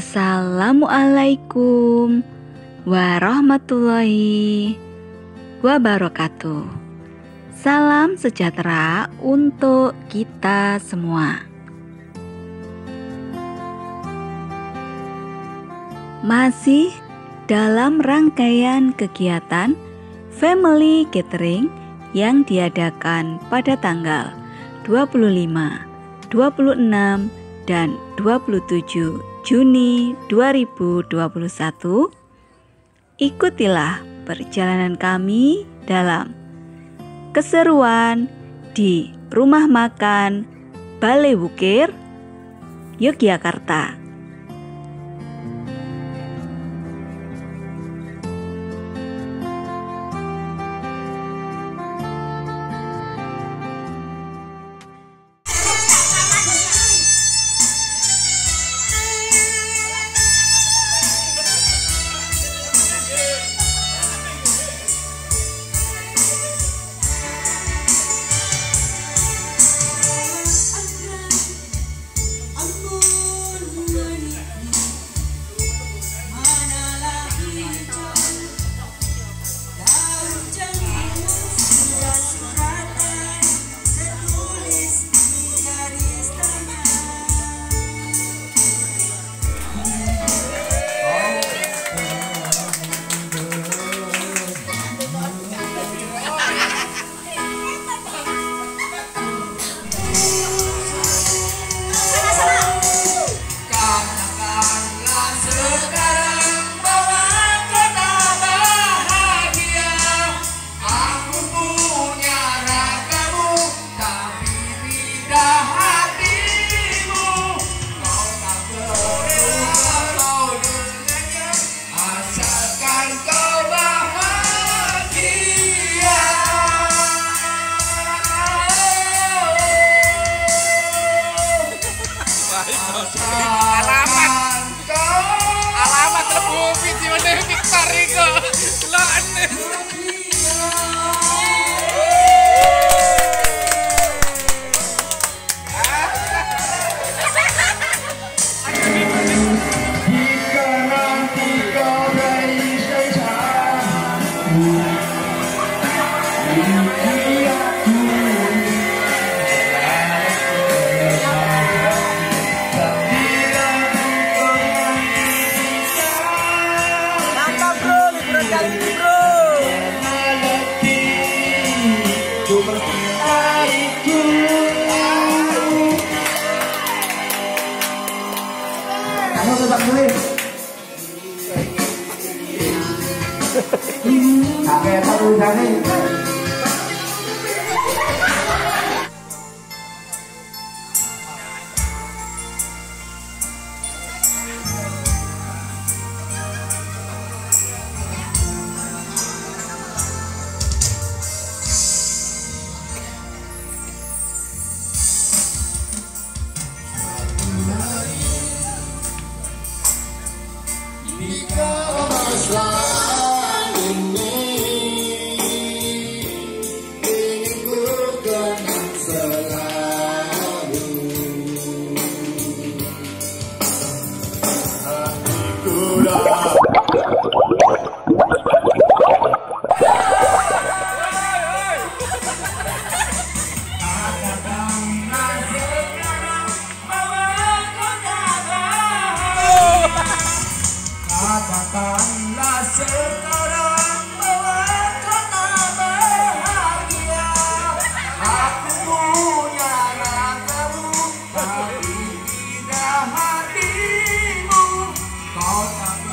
Assalamualaikum warahmatullahi wabarakatuh. Salam sejahtera untuk kita semua. Masih dalam rangkaian kegiatan Family Gathering yang diadakan pada tanggal 25, 26, dan 27 Juni 2021, ikutilah perjalanan kami dalam keseruan di Rumah Makan Balai Bukir, Yogyakarta. Yes. alive. Kau tak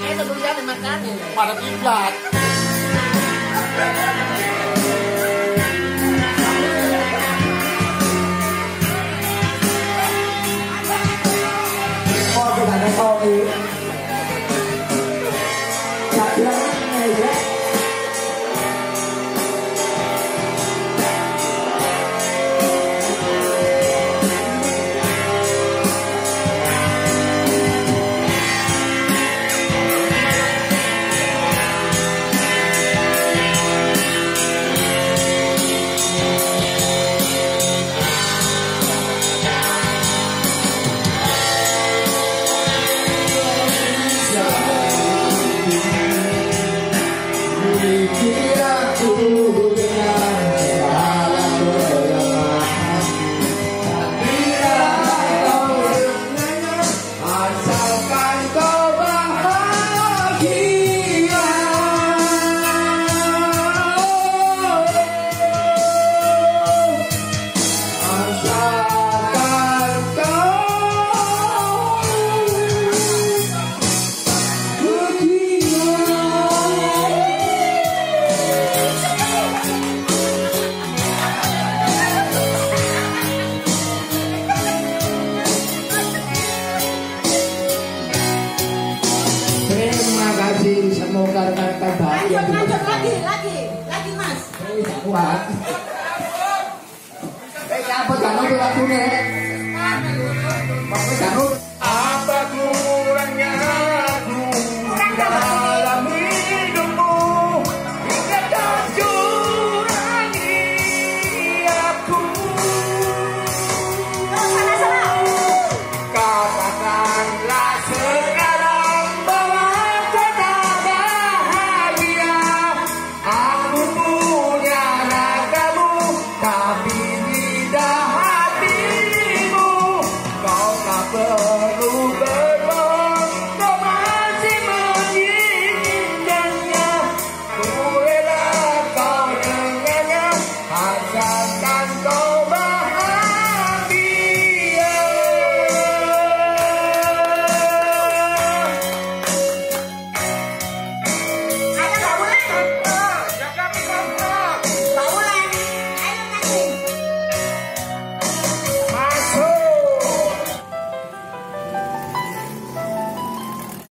Itu tulisannya makanya. Pada kiblat. bongkar tempel batu lanjut lanjut lagi lagi lagi mas. Oh, ini gak kuat. Eh cabut gak